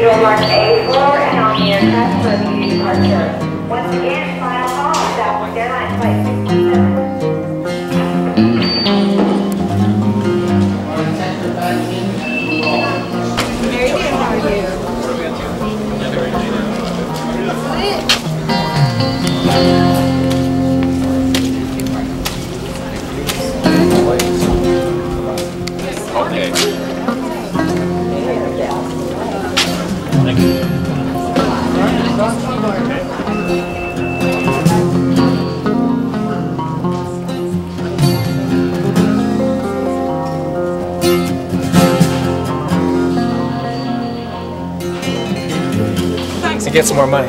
door marked A floor and on the departure. Once again, final call, Southwest Airlines Flight 617. To get some more money.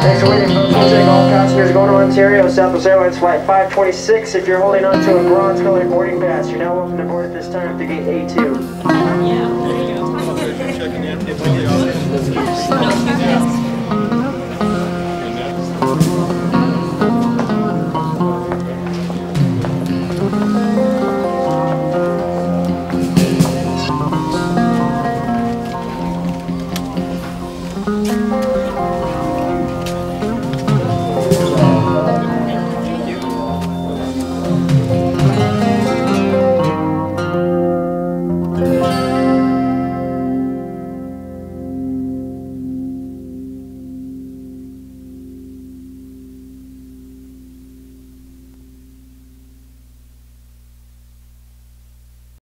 Thanks for waiting, folks. All passengers going to Ontario, Southwest Airlines Flight 526. If you're holding on to a bronze colored boarding pass, you're now welcome to board at this time to gate A2. Yeah.